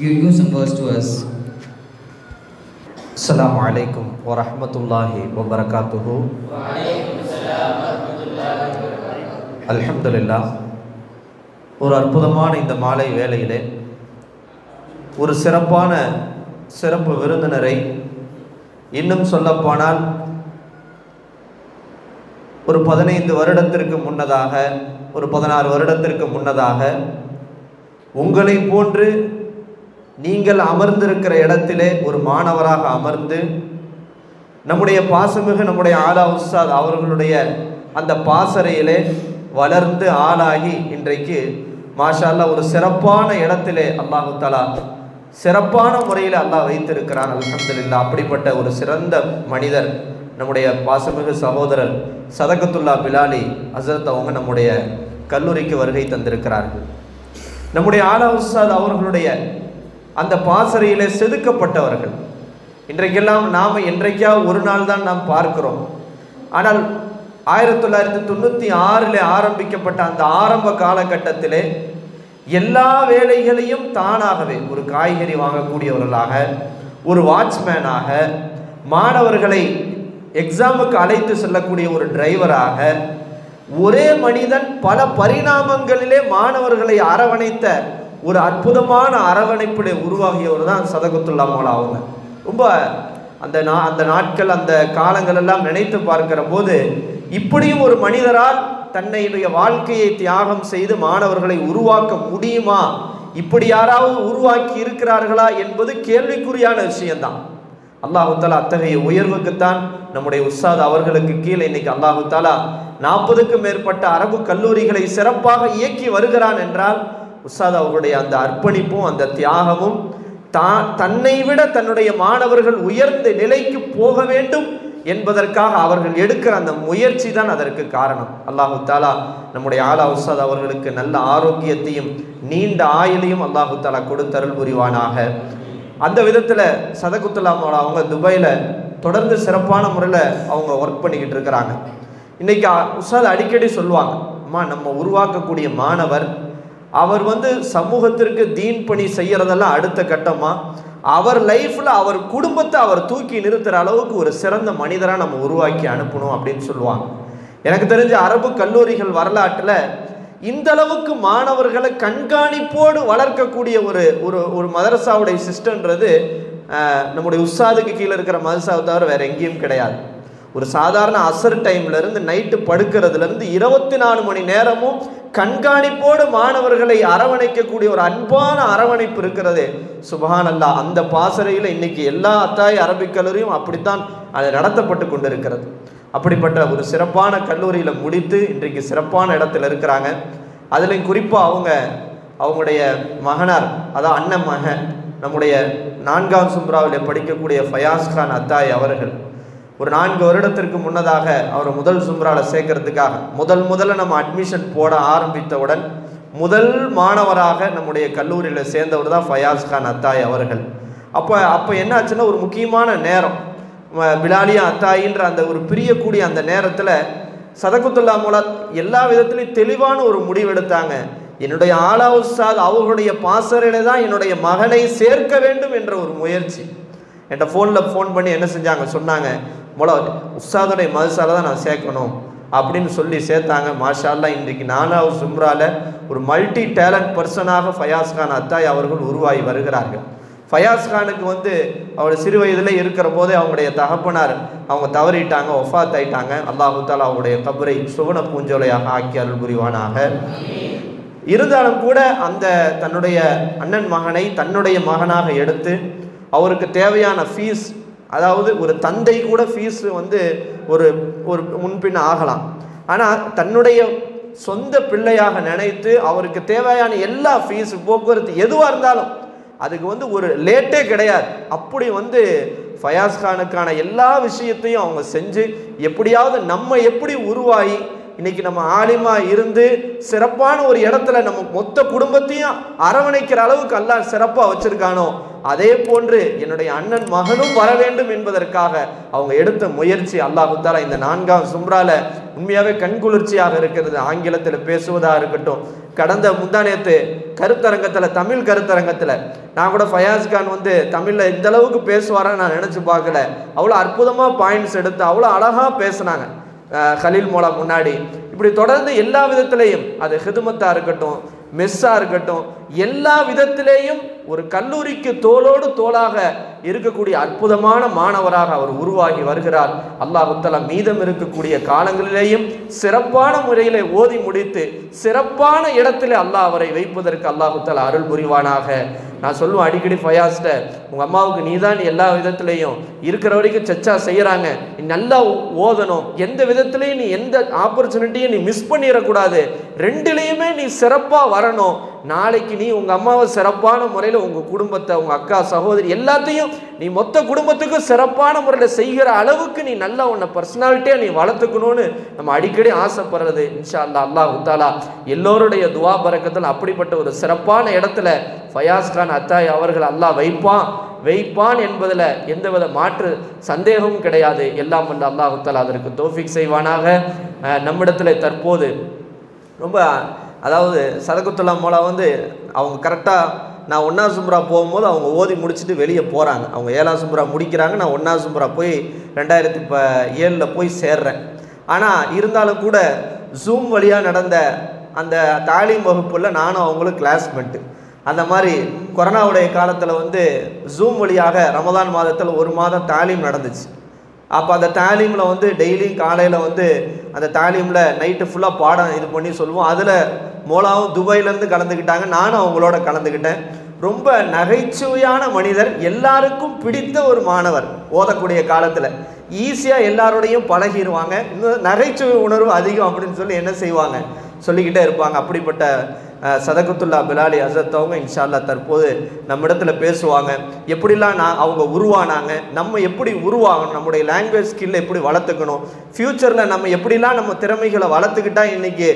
you, you give some verse to us? அஸ்ஸலாமு அலைக்கும் வரஹ்மத்துல்லாஹி வபரகாத்துஹு அல்ஹம்துலில்லாஹ் ஒரு அற்புதமான இந்த மாலை வேளையிலே ஒரு சிறப்பான சிறப்பு விருந்தினரை இன்னும் சொல்லப்போனால் ஒரு பதினைந்து வருடத்திற்கு முன்னதாக ஒரு பதினாறு வருடத்திற்கு முன்னதாக உங்களை போன்று நீங்கள் அமர்ந்திருக்கிற இடத்திலே ஒரு மாணவராக அமர்ந்து நம்முடைய பாசமிகு நம்முடைய ஆலா உஸ்தாத் அவர்களுடைய அந்த பாசறையிலே வளர்ந்து ஆளாகி இன்றைக்கு மாஷா ஒரு சிறப்பான இடத்திலே அல்லாஹு தலா சிறப்பான முறையில் அல்லாஹ் வைத்திருக்கிறான். அல்ஹம்துலில்லாஹ். அப்படிப்பட்ட ஒரு சிறந்த மனிதர் நம்முடைய பாசமிகு சகோதரர் சதகத்துல்லா பிலாலி அசரத் அவங்க நம்முடைய கல்லூரிக்கு வருகை தந்திருக்கிறார்கள். நம்முடைய ஆலா உஸ்தாத் அவர்களுடைய அந்த பாசறையில் செதுக்கப்பட்டவர்கள். இன்றைக்கெல்லாம் நாம் என்றைக்கா ஒரு நாள் தான் நாம் பார்க்கிறோம். ஆனால் ஆயிரத்தி தொள்ளாயிரத்தி தொண்ணூற்றி ஆறில் ஆரம்பிக்கப்பட்ட அந்த ஆரம்ப காலகட்டத்திலே எல்லா வேலைகளையும் தானாகவே ஒரு காய்கறி வாங்கக்கூடியவர்களாக ஒரு வாட்ச்மேனாக மாணவர்களை எக்ஸாமுக்கு அழைத்து செல்லக்கூடிய ஒரு டிரைவராக ஒரே மனிதன் பல பரிணாமங்களிலே மாணவர்களை அரவணைத்த ஒரு அற்புதமான அரவணைப்பிலே உருவாகியவர் தான் சதகுத்துல்லா மோலா அவங்க. ரொம்ப அந்த நா அந்த நாட்கள் அந்த காலங்கள் எல்லாம் நினைத்து பார்க்கிற போது இப்படியும் ஒரு மனிதரால் தன்னையுடைய வாழ்க்கையை தியாகம் செய்து மாணவர்களை உருவாக்க முடியுமா? இப்படி யாராவது உருவாக்கி இருக்கிறார்களா என்பது கேள்விக்குறியான விஷயம்தான். அல்லாஹுத்தாலா அத்தகைய உயர்வுக்குத்தான் நம்முடைய உஸ்தாத் அவர்களுக்கு கீழே இன்னைக்கு அல்லாஹு தாலா நாற்பதுக்கும் மேற்பட்ட அரபு கல்லூரிகளை சிறப்பாக இயக்கி வருகிறான் என்றால் உஸ்தாத் அவர்களுடைய அந்த அர்ப்பணிப்பும் அந்த தியாகமும் தான் தன்னை விட தன்னுடைய மாணவர்கள் உயர்ந்த நிலைக்கு போக வேண்டும் என்பதற்காக அவர்கள் எடுக்கிற அந்த முயற்சி தான் அதற்கு காரணம். அல்லாஹு தாலா நம்முடைய ஆலா உஸ்தாத் அவர்களுக்கு நல்ல ஆரோக்கியத்தையும் நீண்ட ஆயுளையும் அல்லாஹு தாலா கொடுத்தருள் புரிவானாக. அந்த விதத்தில் சதகுத்துல்லாமோட அவங்க துபாயில் தொடர்ந்து சிறப்பான முறையில் அவங்க ஒர்க் பண்ணிக்கிட்டு இருக்கிறாங்க. இன்றைக்கி உஸ்தாத் அடிக்கடி சொல்லுவாங்க அம்மா நம்ம உருவாக்கக்கூடிய மாணவர் அவர் வந்து சமூகத்திற்கு தீன் பணி செய்கிறதெல்லாம் அடுத்த கட்டமாக அவர் லைஃப்பில் அவர் குடும்பத்தை அவர் தூக்கி நிறுத்துகிற அளவுக்கு ஒரு சிறந்த மனிதராக நம்ம உருவாக்கி அனுப்பணும் அப்படின்னு சொல்லுவாங்க. எனக்கு தெரிஞ்ச அரபு கல்லூரிகள் வரலாற்றில் இந்த அளவுக்கு மாணவர்களை கண்காணிப்போடு வளர்க்கக்கூடிய ஒரு ஒரு ஒரு மதரசாவுடைய சிஸ்டன்றது நம்முடைய உஸ்தாதுக்கு கீழே இருக்கிற மதரசாவை தவிர வேறு எங்கேயும் கிடையாது. ஒரு சாதாரண அசர் டைம்லேருந்து நைட்டு படுக்கிறதுலேருந்து இருபத்தி நாலு மணி நேரமும் கண்காணிப்போடு மாணவர்களை அரவணைக்கக்கூடிய ஒரு அன்பான அரவணைப்பு இருக்கிறது. சுபஹானல்லா அந்த பாசறையில் இன்னைக்கு எல்லா அத்தாய் அரபிக் கல்லூரியும் அப்படித்தான் அது நடத்தப்பட்டு கொண்டு இருக்கிறது அப்படிப்பட்ட ஒரு சிறப்பான கல்லூரியில் முடித்து இன்றைக்கு சிறப்பான இடத்துல இருக்கிறாங்க. அதுலேயும் குறிப்பாக அவங்க அவங்களுடைய மகனார் அதான் அண்ணன் மகன் நம்முடைய நான்காம் சுப்ராவில் படிக்கக்கூடிய ஃபயாஸ் கான் அத்தாய் அவர்கள். ஒரு நான்கு வருடத்திற்கு முன்னதாக அவர் முதல் சும்ராவில் சேர்க்கறதுக்காக முதல் முதல்ல நம்ம அட்மிஷன் போட ஆரம்பித்தவுடன் முதல் மாணவராக நம்முடைய கல்லூரியில் சேர்ந்தவர் தான் ஃபயாஸ் கான் அத்தாய் அவர்கள். அப்போ அப்போ என்ன ஆச்சுன்னா ஒரு முக்கியமான நேரம். பிலாலியா அத்தாயின்ற அந்த ஒரு பிரியக்கூடிய அந்த நேரத்தில் சதகுத்துல்லா மூலம் எல்லா விதத்துலையும் தெளிவான ஒரு முடிவெடுத்தாங்க என்னுடைய ஆலா உஸ்தாத் அவர்களுடைய பாசறையில தான் என்னுடைய மகனை சேர்க்க வேண்டும் என்ற ஒரு முயற்சி. என்கிட்ட ஃபோனில் ஃபோன் பண்ணி என்ன செஞ்சாங்க? சொன்னாங்க மொள உஸ்தாதுடைய மதுசால தான் நான் சேர்க்கணும் அப்படின்னு சொல்லி சேர்த்தாங்க. மாஷால்லா இன்றைக்கு நாலாவது சும்ரால ஒரு மல்டி டேலண்ட் பர்சனாக ஃபயாஸ் கான் அத்தாய் அவர்கள் உருவாகி வருகிறார்கள். ஃபயாஸ் கானுக்கு வந்து அவர் சிறு வயதில் இருக்கிற போதே அவங்களுடைய தகப்பனார் அவங்க தவறிட்டாங்க ஒஃபாத் ஆயிட்டாங்க. அல்லாஹு தாலா அவங்களுடைய கபரை சுவன பூஞ்சோலையாக ஆக்கி அருள் புரிவானாக. இருந்தாலும் கூட அந்த தன்னுடைய அண்ணன் மகனை தன்னுடைய மகனாக எடுத்து அவருக்கு தேவையான ஃபீஸ் அதாவது ஒரு தந்தை கூட ஃபீஸ் வந்து ஒரு ஒரு முன்பின் ஆகலாம். ஆனால் தன்னுடைய சொந்த பிள்ளையாக நினைத்து அவருக்கு தேவையான எல்லா ஃபீஸ் போக்குவரத்து எதுவாக இருந்தாலும் அதுக்கு வந்து ஒரு லேட்டே கிடையாது. அப்படி வந்து ஃபயாஸ் கானுக்கான எல்லா விஷயத்தையும் அவங்க செஞ்சு எப்படியாவது நம்ம எப்படி உருவாகி இன்னைக்கு நம்ம ஆலிமா இருந்து சிறப்பான ஒரு இடத்துல நம்ம மொத்த குடும்பத்தையும் அரவணைக்கிற அளவுக்கு எல்லாம் சிறப்பாக வச்சுருக்கானோ அதே போன்று என்னுடைய அண்ணன் மகனும் வர வேண்டும் என்பதற்காக அவங்க எடுத்த முயற்சி அல்லாஹு தாலா இந்த நான்காம் சும்ரால உண்மையாகவே கண்குளிர்ச்சியாக இருக்கிறது. ஆங்கிலத்தில் பேசுவதாக இருக்கட்டும். கடந்த முந்தானியத்து கருத்தரங்கத்தில் தமிழ் கருத்தரங்கத்தில் நான் கூட ஃபயாஸ் கான் வந்து தமிழில் இந்த அளவுக்கு பேசுவாரான்னு நான் நினச்சி பார்க்கல. அவ்வளோ அற்புதமாக பாயிண்ட்ஸ் எடுத்து அவ்வளோ அழகாக பேசுனாங்க. அஹ் கலீல் மோலா முன்னாடி. இப்படி தொடர்ந்து எல்லா விதத்திலையும் அது ஹிதுமத்தாக இருக்கட்டும் மெஸ்ஸாக இருக்கட்டும் எல்லா விதத்திலேயும் ஒரு கல்லூரிக்கு தோளோடு தோளாக இருக்கக்கூடிய அற்புதமான மாணவராக அவர் உருவாகி வருகிறார். அல்லாஹுத்தலா மீதம் இருக்கக்கூடிய காலங்களிலேயும் சிறப்பான முறையிலே ஓதி முடித்து சிறப்பான இடத்திலே அல்லாஹ் அவரை வைப்பதற்கு அல்லாஹுத்தலா அருள் புரிவானாக. நான் சொல்லுவேன் அடிக்கடி ஃபயாஸ்ட உங்கள் அம்மாவுக்கு நீ தான் எல்லா விதத்துலேயும் இருக்கிற வரைக்கும் சச்சா செய்கிறாங்க நீ நல்லா ஓதணும். எந்த விதத்துலையும் நீ எந்த ஆப்பர்ச்சுனிட்டியும் நீ மிஸ் பண்ணிடக்கூடாது. ரெண்டுலேயுமே நீ சிறப்பாக வரணும். நாளைக்கு நீ உங்கள் அம்மாவை சிறப்பான முறையில் உங்கள் குடும்பத்தை உங்கள் அக்கா சகோதரி எல்லாத்தையும் நீ மொத்த குடும்பத்துக்கும் சிறப்பான முறையில் செய்கிற அளவுக்கு நீ நல்லா உன்னை பர்சனாலிட்டியாக நீ வளர்த்துக்கணும்னு நம்ம அடிக்கடி ஆசைப்படுறது. இன்ஷா அல்லா அல்லாஹ் உத்தாலா எல்லோருடைய துவா பறக்கத்தில் அப்படிப்பட்ட ஒரு சிறப்பான இடத்துல ஃபயாஸ் கான் அத்தாய் அவர்கள் அல்லாஹ் வைப்பான். வைப்பான் என்பதில் எந்தவித மாற்று சந்தேகமும் கிடையாது. எல்லாம் வந்து அல்லாஹுத்தாலா அதற்கு தோஃபிக் செய்வானாக. நம்மிடத்தில் தற்போது ரொம்ப அதாவது சதகுத்துல்லா மோலா வந்து அவங்க கரெக்டாக நான் ஒன்றா சும்ரா போகும்போது அவங்க ஓதி முடிச்சுட்டு வெளியே போகிறாங்க அவங்க ஏழாம் சும்ரா முடிக்கிறாங்க. நான் ஒன்றா சும்ரா போய் ரெண்டாயிரத்தி இப்போ ஏழில் போய் சேர்றேன். ஆனால் இருந்தாலும் கூட ஜூம் வழியாக நடந்த அந்த தாலீம் வகுப்பில் நானும் அவங்களும் கிளாஸ்மெண்ட்டு அந்த மாதிரி கொரோனாவுடைய காலத்தில் வந்து ஜூம் வழியாக ரமதான் மாதத்தில் ஒரு மாதம் தாலீம் நடந்துச்சு. அப்போ அந்த தாலீமில் வந்து டெய்லியும் காலையில் வந்து அந்த தாலீமில் நைட்டு ஃபுல்லாக பாடம் இது பண்ணி சொல்லுவோம். அதில் மோலாவும் துபாயிலேருந்து கலந்துக்கிட்டாங்க நானும் அவங்களோட கலந்துக்கிட்டேன் ரொம்ப நகைச்சுவையான மனிதர் எல்லாருக்கும் பிடித்த ஒரு மாணவர் ஓதக்கூடிய காலத்தில். ஈஸியாக எல்லாரோடையும் பழகிடுவாங்க இன்னும் நகைச்சுவை உணர்வு அதிகம் அப்படின்னு சொல்லி என்ன செய்வாங்க? சொல்லிக்கிட்டே இருப்பாங்க. அப்படிப்பட்ட சதகத்துல்லா பிலாலி அசத் அவங்க இன்ஷா தற்போது நம்மிடத்தில் பேசுவாங்க. எப்படிலாம் நான் அவங்க உருவானாங்க நம்ம எப்படி உருவாகணும் நம்முடைய லாங்குவேஜ் ஸ்கில்லை எப்படி வளர்த்துக்கணும் ஃப்யூச்சரில் நம்ம எப்படிலாம் நம்ம திறமைகளை வளர்த்துக்கிட்டா இன்னைக்கு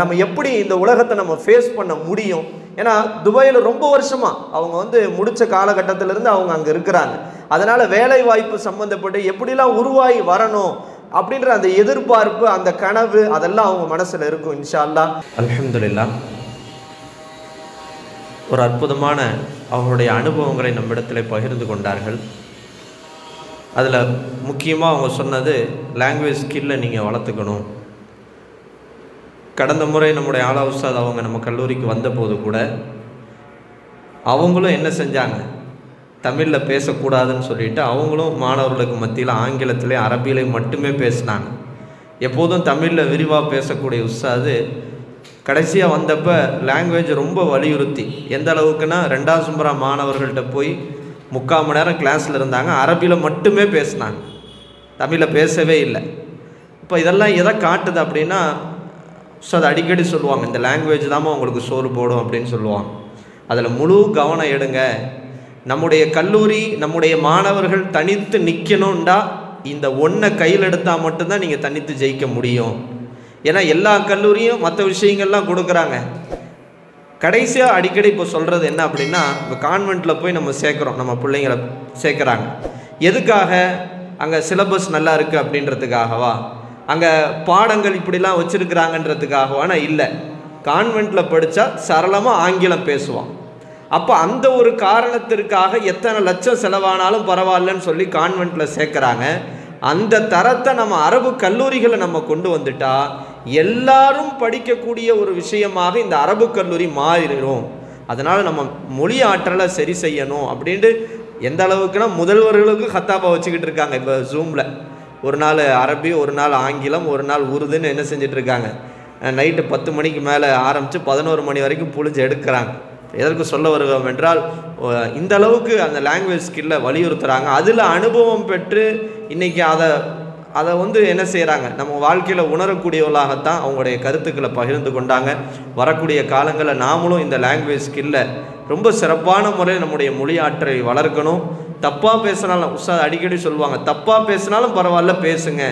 நம்ம எப்படி இந்த உலகத்தை நம்ம ஃபேஸ் பண்ண முடியும். ஏன்னா துபாயில் ரொம்ப வருஷமாக அவங்க வந்து முடித்த காலகட்டத்திலேருந்து அவங்க அங்கே இருக்கிறாங்க. அதனால் வேலை வாய்ப்பு சம்மந்தப்பட்டு எப்படிலாம் உருவாகி வரணும் அப்படின்ற அந்த எதிர்பார்ப்பு அந்த கனவு அதெல்லாம் அவங்க மனசில் இருக்கும் இன்ஷா அல்லாஹ் ஒரு அற்புதமான அவங்களுடைய அனுபவங்களை நம்மிடத்தில் பகிர்ந்து கொண்டார்கள். அதில் முக்கியமாக அவங்க சொன்னது லாங்குவேஜ் ஸ்கில்லை நீங்கள் வளர்த்துக்கணும். கடந்த முறை நம்முடைய ஆலா அவங்க நம்ம கல்லூரிக்கு வந்தபோது கூட அவங்களும் என்ன செஞ்சாங்க? தமிழில் பேசக்கூடாதுன்னு சொல்லிட்டு அவங்களும் மாணவர்களுக்கு மத்தியில் ஆங்கிலத்திலே அரபியிலே மட்டுமே பேசினாங்க. எப்போதும் தமிழில் விரிவாக பேசக்கூடிய உஸ்தாது கடைசியாக வந்தப்போ லாங்குவேஜ் ரொம்ப வலியுறுத்தி. எந்த அளவுக்குன்னா ரெண்டாம் சும்பரா மாணவர்கள்ட்ட போய் முக்கால் மணி நேரம் கிளாஸில் இருந்தாங்க. அரபியில் மட்டுமே பேசினாங்க. தமிழில் பேசவே இல்லை. இப்போ இதெல்லாம் எதை காட்டுது அப்படின்னா ஸோ அதை அடிக்கடி சொல்லுவாங்க. இந்த லாங்குவேஜ் தாம்மா உங்களுக்கு சோறு போடும் அப்படின்னு சொல்லுவாங்க. அதில் முழு கவனம் எடுங்க. நம்முடைய கல்லூரி நம்முடைய மாணவர்கள் தனித்து நிற்கணும்டா இந்த ஒன்றை கையில் எடுத்தால் மட்டும்தான் நீங்கள் தனித்து ஜெயிக்க முடியும். ஏன்னா எல்லா கல்லூரியும் மற்ற விஷயங்கள்லாம் கொடுக்குறாங்க. கடைசியாக அடிக்கடி இப்போ சொல்கிறது என்ன அப்படின்னா இப்போ கான்வெண்ட்டில் போய் நம்ம சேர்க்குறோம் நம்ம பிள்ளைங்களை சேர்க்குறாங்க. எதுக்காக? அங்கே சிலபஸ் நல்லா இருக்குது அப்படின்றதுக்காகவா? அங்கே பாடங்கள் இப்படிலாம் வச்சுருக்குறாங்கன்றதுக்காகவானா இல்லை. கான்வெண்ட்டில் படித்தா சரளமாக ஆங்கிலம் பேசுவான். அப்போ அந்த ஒரு காரணத்திற்காக எத்தனை லட்சம் செலவானாலும் பரவாயில்லன்னு சொல்லி கான்வெண்ட்டில் சேர்க்குறாங்க. அந்த தரத்தை நம்ம அரபு கல்லூரிகளை நம்ம கொண்டு வந்துட்டால் எல்லாரும் படிக்கக்கூடிய ஒரு விஷயமாக இந்த அரபு கல்லூரி மாறிடும். அதனால் நம்ம மொழி ஆற்றலை சரி செய்யணும் அப்படின்ட்டு எந்த அளவுக்குனா முதல்வர்களுக்கு ஹத்தாபா வச்சுக்கிட்டு இருக்காங்க. இப்போ ஜூமில் ஒரு நாள் அரபி ஒரு நாள் ஆங்கிலம் ஒரு நாள் உருதுன்னு என்ன செஞ்சுட்டு இருக்காங்க? நைட்டு பத்து மணிக்கு மேலே ஆரம்பித்து பதினோரு மணி வரைக்கும் புழிஞ்சு எடுக்கிறாங்க. எதற்கு சொல்ல வருவோம் என்றால் இந்த அளவுக்கு அந்த லாங்குவேஜ் ஸ்கில்லை வலியுறுத்துகிறாங்க அதில் அனுபவம் பெற்று இன்றைக்கி அதை அதை வந்து என்ன செய்கிறாங்க நம்ம வாழ்க்கையில் உணரக்கூடியவர்களாகத்தான் அவங்களுடைய கருத்துக்களை பகிர்ந்து கொண்டாங்க. வரக்கூடிய காலங்களில் நாமளும் இந்த லாங்குவேஜ் ஸ்கில்லை ரொம்ப சிறப்பான முறையில் நம்முடைய மொழியாற்றை வளர்க்கணும். தப்பாக பேசினாலும் உஸ்தாத் அடிக்கடி சொல்லுவாங்க தப்பாக பேசினாலும் பரவாயில்ல பேசுங்க.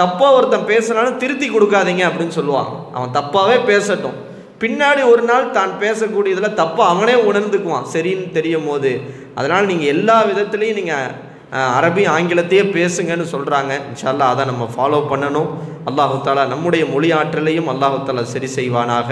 தப்பாக ஒருத்தன் பேசினாலும் திருத்தி கொடுக்காதீங்க அப்படின்னு சொல்லுவாங்க. அவன் தப்பாகவே பேசட்டும். பின்னாடி ஒரு நாள் தான் பேசக்கூடியதில் தப்பாக அவனே உணர்ந்துக்குவான். சரின்னு தெரியும் போது. அதனால் நீங்கள் எல்லா விதத்துலேயும் நீங்கள் அரபி ஆங்கிலத்தையே பேசுங்கன்னு சொல்கிறாங்க இன்ஷால்லா அதை நம்ம ஃபாலோ பண்ணணும். அல்லாஹு தாலா நம்முடைய மொழி ஆற்றலையும் அல்லாஹு தாலா சரி செய்வானாக.